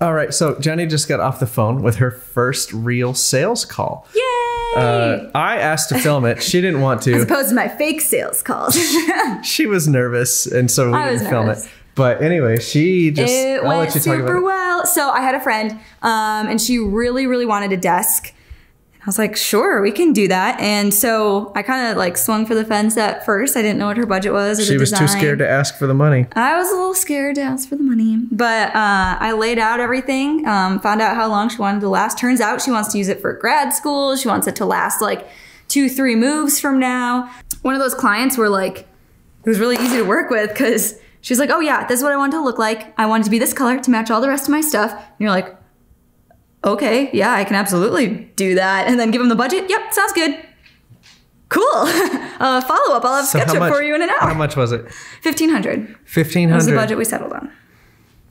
All right, so Jennie just got off the phone with her first real sales call. Yay! Uh, I asked to film it. She didn't want As to. opposed to my fake sales calls. She was nervous, and so we I didn't film it. But anyway, she just. it I'll went let you talk super well. So I had a friend, um, and she really, really wanted a desk. I was like, sure, we can do that. And so I kind of like swung for the fence at first. I didn't know what her budget was. Or She was too scared to ask for the money. I was a little scared to ask for the money, but uh, I laid out everything. Um, found out how long she wanted to last. Turns out she wants to use it for grad school. She wants it to last like two, three moves from now. One of those clients were like, it was really easy to work with because she's like, oh yeah, this is what I want to look like. I want it to be this color to match all the rest of my stuff. And you're like, okay, yeah, I can absolutely do that. And then give them the budget. Yep, sounds good. Cool. uh, follow up. I'll have So SketchUp much- for you in an hour. How much was it? Fifteen hundred. Fifteen hundred. was the budget we settled on.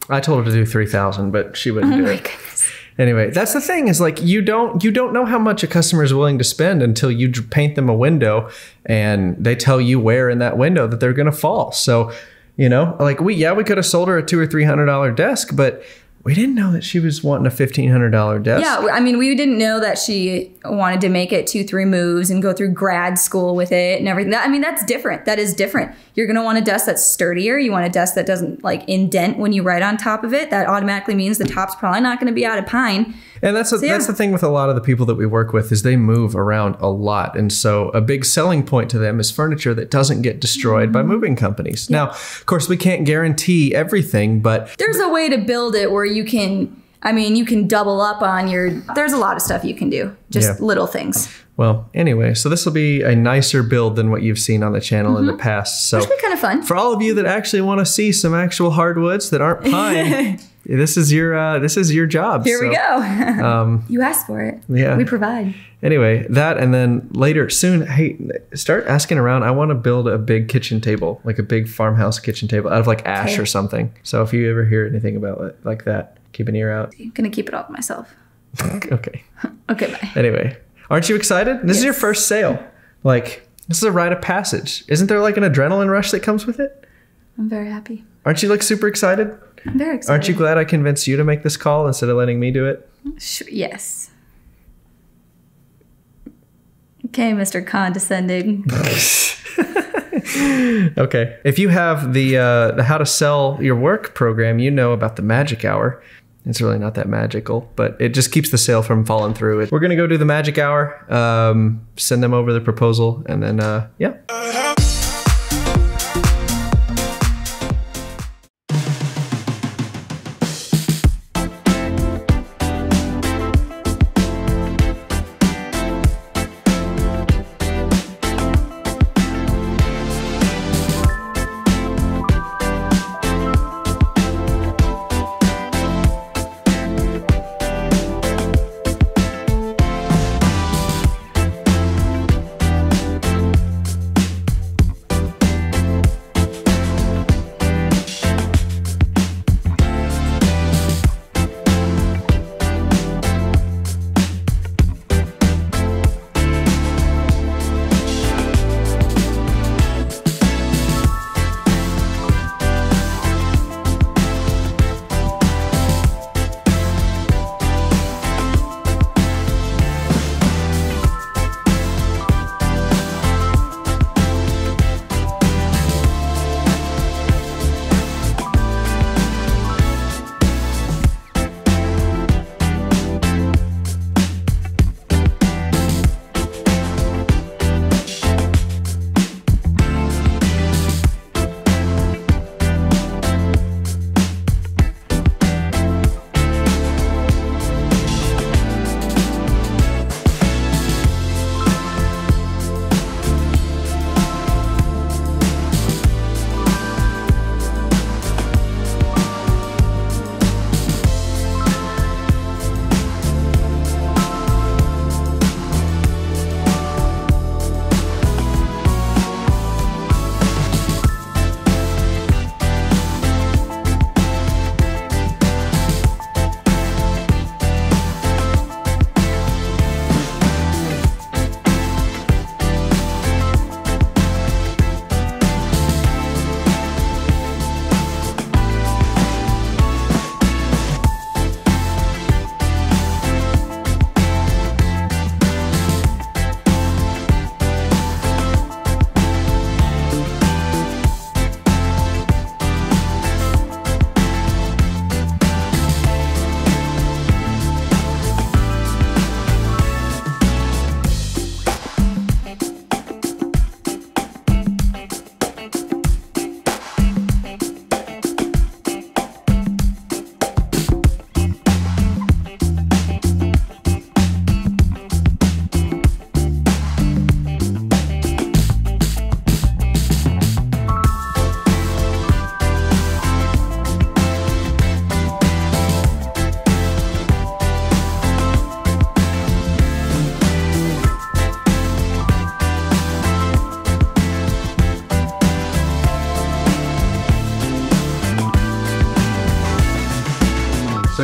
I told her to do three thousand, but she wouldn't Oh do my it. goodness. Anyway, that's the thing is like you don't you don't know how much a customer is willing to spend until you paint them a window and they tell you where in that window that they're going to fall. So, you know, like we yeah we could have sold her a two or three hundred dollar desk, but we didn't know that she was wanting a fifteen hundred dollar desk. Yeah, I mean, we didn't know that she wanted to make it two, three moves and go through grad school with it and everything. That, I mean, that's different. That is different. You're gonna want a desk that's sturdier. You want a desk that doesn't like indent when you write on top of it. That automatically means the top's probably not gonna be out of pine. And that's a, yeah. that's the thing with a lot of the people that we work with is they move around a lot, and so a big selling point to them is furniture that doesn't get destroyed by mm-hmm. moving companies. Now, of course, we can't guarantee everything, but There's a way to build it where you can. I mean, you can double up on your. There's a lot of stuff you can do. Just Yeah. little things. well, anyway, so this will be a nicer build than what you've seen on the channel in the mm-hmm. past. So It'll be kind of fun. for all of you that actually want to see some actual hardwoods that aren't pine, this is your uh, this is your job. Here we go. Um, you asked for it. yeah. We provide. Anyway, that and then later soon, hey, start asking around. I want to build a big kitchen table, like a big farmhouse kitchen table out of like ash Okay. or something. So if you ever hear anything about it like that, keep an ear out. I'm gonna keep it all to myself. okay. Okay, bye. Anyway, aren't you excited? This is your first sale. Like this is a rite of passage. Isn't there like an adrenaline rush that comes with it? I'm very happy. Aren't you like super excited? I'm very excited. Aren't you glad I convinced you to make this call instead of letting me do it? Sh- yes. Okay, Mr. Condescending. Okay. If you have the uh, the how to sell your work program, you know about the magic hour. It's really not that magical, but it just keeps the sale from falling through. We're gonna go do the magic hour, um, send them over the proposal, and then uh, yeah.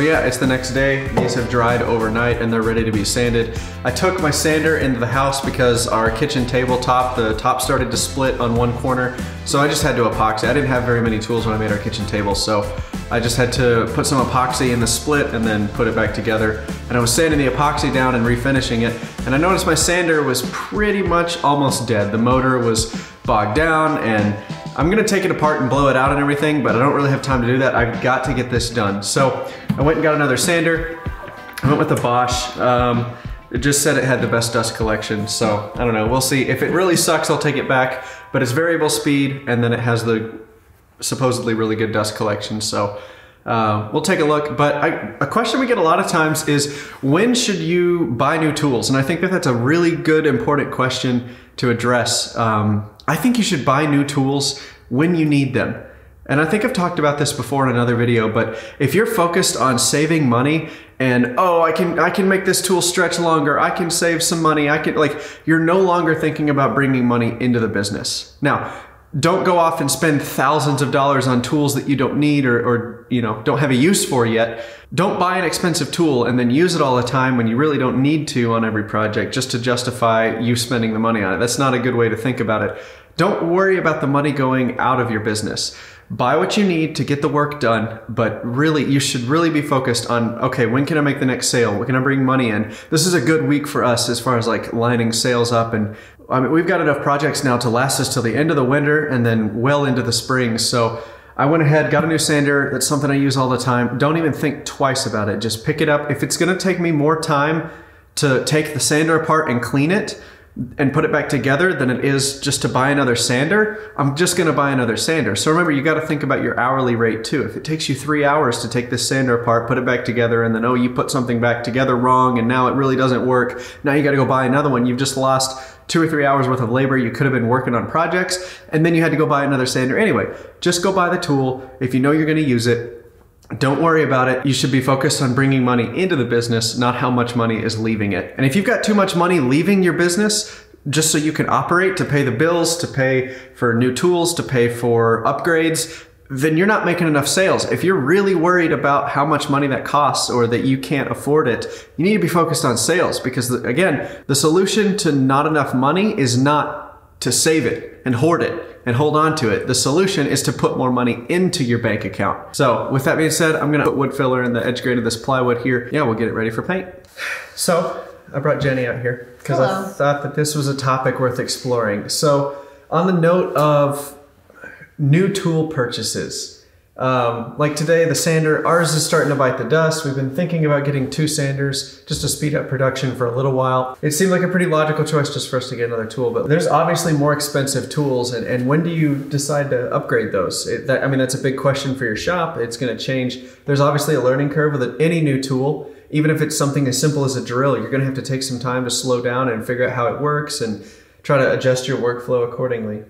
Yeah, it's the next day. These have dried overnight and they're ready to be sanded. I took my sander into the house because our kitchen tabletop, the top started to split on one corner. So I just had to epoxy. I didn't have very many tools when I made our kitchen table. So I just had to put some epoxy in the split and then put it back together. And I was sanding the epoxy down and refinishing it. And I noticed my sander was pretty much almost dead. The motor was bogged down and I'm gonna take it apart and blow it out and everything, but I don't really have time to do that. I've got to get this done. So I went and got another sander. I went with the Bosch. Um, it just said it had the best dust collection, so I don't know. We'll see. If it really sucks, I'll take it back. But it's variable speed, and then it has the supposedly really good dust collection. So uh, we'll take a look. But I, a question we get a lot of times is when should you buy new tools? And I think that that's a really good, important question to address. Um, I think you should buy new tools when you need them. And I think I've talked about this before in another video, but if you're focused on saving money and oh, I can I can make this tool stretch longer, I can save some money, I can like you're no longer thinking about bringing money into the business. Now, don't go off and spend thousands of dollars on tools that you don't need or, or you know don't have a use for yet. Don't buy an expensive tool and then use it all the time when you really don't need to on every project just to justify you spending the money on it. That's not a good way to think about it. Don't worry about the money going out of your business. Buy what you need to get the work done but really you should really be focused on okay when can i make the next sale? When can i bring money in? This is a good week for us as far as like lining sales up and I mean, we've got enough projects now to last us till the end of the winter and then well into the spring. So I went ahead, got a new sander. That's something I use all the time. Don't even think twice about it. Just pick it up. If it's going to take me more time to take the sander apart and clean it, and put it back together than it is just to buy another sander, I'm just going to buy another sander. So remember, you got to think about your hourly rate too. If it takes you three hours to take this sander apart, put it back together, and then, oh, you put something back together wrong and now it really doesn't work. Now you got to go buy another one. You've just lost two or three hours worth of labor you could have been working on projects, and then you had to go buy another sander anyway. Just go buy the tool. If you know you're going to use it, don't worry about it. You should be focused on bringing money into the business, not how much money is leaving it. And if you've got too much money leaving your business, just so you can operate to pay the bills, to pay for new tools, to pay for upgrades, then you're not making enough sales. If you're really worried about how much money that costs or that you can't afford it, you need to be focused on sales because, again, the solution to not enough money is not to save it and hoard it and hold on to it. The solution is to put more money into your bank account. So with that being said, I'm gonna put wood filler in the edge grain of this plywood here. Yeah, we'll get it ready for paint. So I brought Jennie out here because I thought that this was a topic worth exploring. So on the note of new tool purchases, um, like today, the sander, ours is starting to bite the dust. We've been thinking about getting two sanders just to speed up production for a little while. It seemed like a pretty logical choice just for us to get another tool, but there's obviously more expensive tools. And, and when do you decide to upgrade those? It, that, I mean, that's a big question for your shop. It's going to change. There's obviously a learning curve with any new tool. Even if it's something as simple as a drill, you're going to have to take some time to slow down and figure out how it works and try to adjust your workflow accordingly.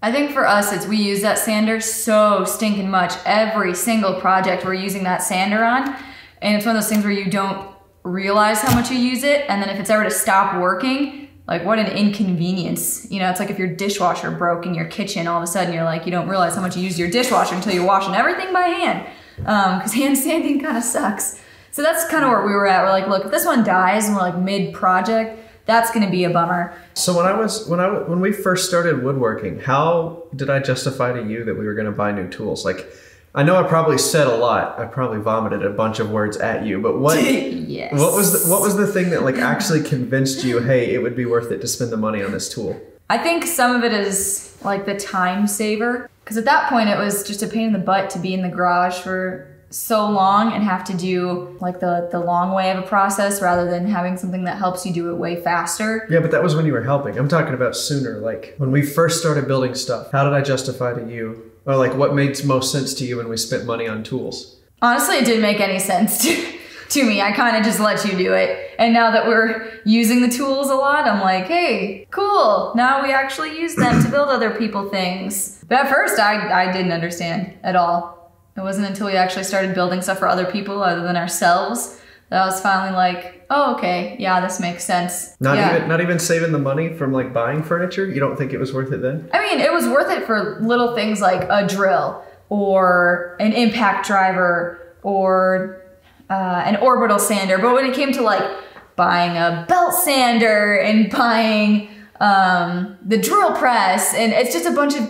I think for us, it's we use that sander so stinking much. Every single project we're using that sander on. And it's one of those things where you don't realize how much you use it. And then if it's ever to stop working, like what an inconvenience. You know, it's like if your dishwasher broke in your kitchen, all of a sudden you're like, you don't realize how much you use your dishwasher until you're washing everything by hand. Because um, hand sanding kind of sucks. So that's kind of where we were at. We're like, look, if this one dies and we're like mid project, that's going to be a bummer. So when I was when I when we first started woodworking, how did I justify to you that we were going to buy new tools? Like I know I probably said a lot. I probably vomited a bunch of words at you, but what yes. what was the, what was the thing that like actually convinced you, "Hey, it would be worth it to spend the money on this tool?" I think some of it is like the time saver because at that point it was just a pain in the butt to be in the garage for so long and have to do like the the long way of a process rather than having something that helps you do it way faster. Yeah, but that was when you were helping. I'm talking about sooner, like when we first started building stuff. How did I justify to you, or like what made most sense to you when we spent money on tools? Honestly, it didn't make any sense to to me. I kind of just let you do it. And now that we're using the tools a lot, I'm like, hey, cool. Now we actually use them to build other people things. But at first, I, I didn't understand at all. It wasn't until we actually started building stuff for other people other than ourselves that I was finally like, oh, okay, yeah, this makes sense. Not yeah. even not even saving the money from like buying furniture. You don't think it was worth it then? I mean, it was worth it for little things like a drill or an impact driver or uh, an orbital sander. But when it came to like buying a belt sander and buying um, the drill press, and it's just a bunch of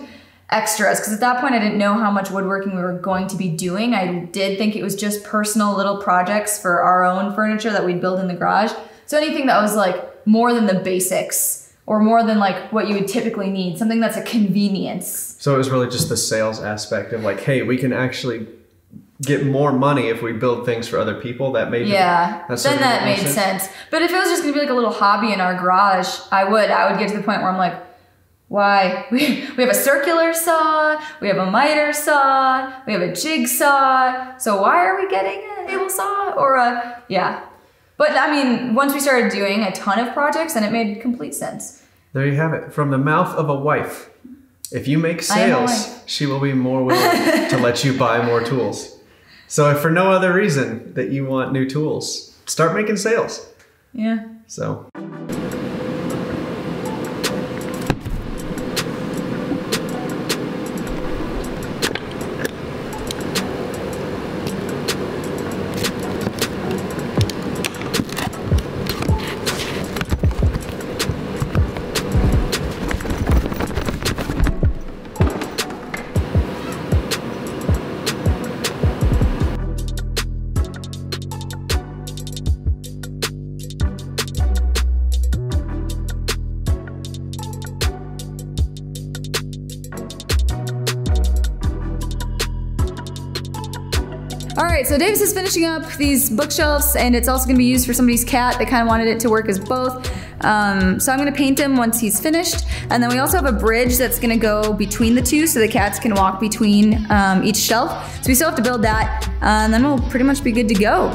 extras because at that point I didn't know how much woodworking we were going to be doing. I did think it was just personal little projects for our own furniture that we'd build in the garage. So anything that was like more than the basics or more than like what you would typically need, something that's a convenience. So it was really just the sales aspect of like, hey, we can actually get more money if we build things for other people. That made Yeah, then that made sense. But if it was just gonna be like a little hobby in our garage, I would. I would get to the point where I'm like, why? We, we have a circular saw, we have a miter saw, we have a jigsaw. So why are we getting a table saw or a yeah? But I mean, once we started doing a ton of projects, then it made complete sense. There you have it, from the mouth of a wife. If you make I am a sales, she will be more willing to let you buy more tools. So if for no other reason that you want new tools, start making sales. Yeah. So right, so Davis is finishing up these bookshelves, and it's also going to be used for somebody's cat. They kind of wanted it to work as both. Um, so I'm going to paint him once he's finished, and then we also have a bridge that's going to go between the two, so the cats can walk between um, each shelf. So we still have to build that, uh, and then we'll pretty much be good to go.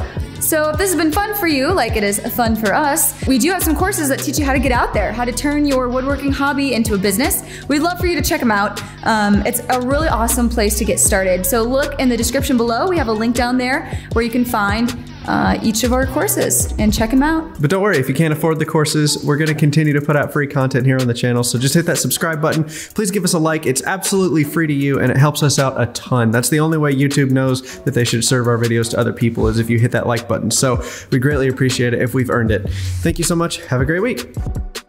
So if this has been fun for you, like it is fun for us, we do have some courses that teach you how to get out there, how to turn your woodworking hobby into a business. We'd love for you to check them out. Um, it's a really awesome place to get started. So look in the description below. We have a link down there where you can find uh, each of our courses and check them out. But don't worry, if you can't afford the courses, we're going to continue to put out free content here on the channel. So just hit that subscribe button. Please give us a like. It's absolutely free to you and it helps us out a ton. That's the only way YouTube knows that they should serve our videos to other people is if you hit that like button. So we greatly appreciate it if we've earned it. Thank you so much. Have a great week.